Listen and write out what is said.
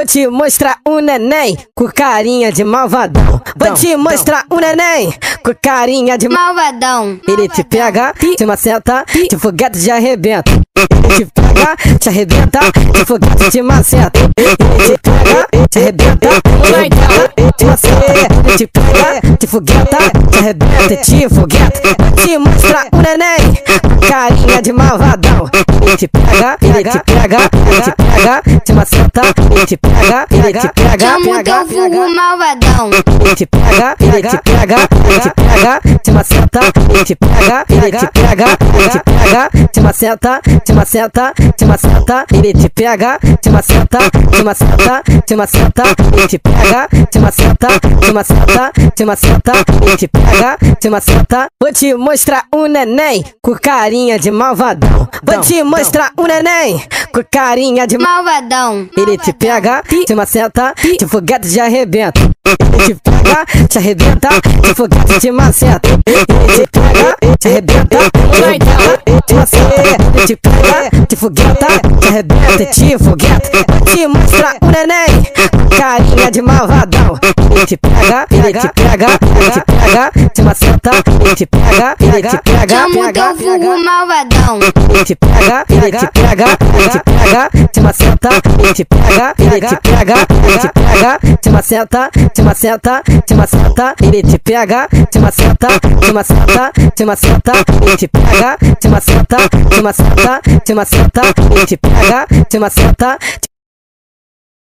Vou te mostrar um neném com carinha de malvadão. Vou te mostrar um neném com carinha de malvadão. Ele te pega, te maceta, te foguete te arrebenta. Ele te pega, te arrebenta, te foguete te maceta. Ele te pega, te arrebenta, te foguete Ele te pega, te fogueta, te arrebenta, te foguete. Vou te mostrar um neném carinha de malvadão. Te pega, ele te pega, ele te pega, te maceta, ele te pega, ele te pega, Chama teu vulgo malvadão. Te pega, ele te pega, ele te pega, te maceta, ele te pega, ele te pega, ele te pega, te maceta, te maceta, te maceta, ele te pega, te maceta, te maceta, te maceta, ele te pega, te maceta, te maceta, te maceta, ele te pega, te maceta. Vou te mostrar um neném com carinha de malvadão. Vou te mostrar um neném com carinha de malvadão. Ele te pega, te maceta, te foguete te arrebenta. Ele te pega, te arrebenta, te foguete te maceta. Ele te pega, te arrebenta, te foguete te. Ele te pega, te fogueta, te arrebenta, te foguete. Vou te mostrar um neném, carinha de malvadão. Te pega, te pega, te pega, te maceta. Ele te pega, ele te pega, Chama teu vulgo malvadão. te pega, te pega, te pega, te maceta, ele te pega, te pega, te pega, te maceta, te maceta, te maceta, ele te pega, te maceta, te maceta, te maceta, ele te pega, te maceta, te maceta, te maceta, ele te pega, te maceta,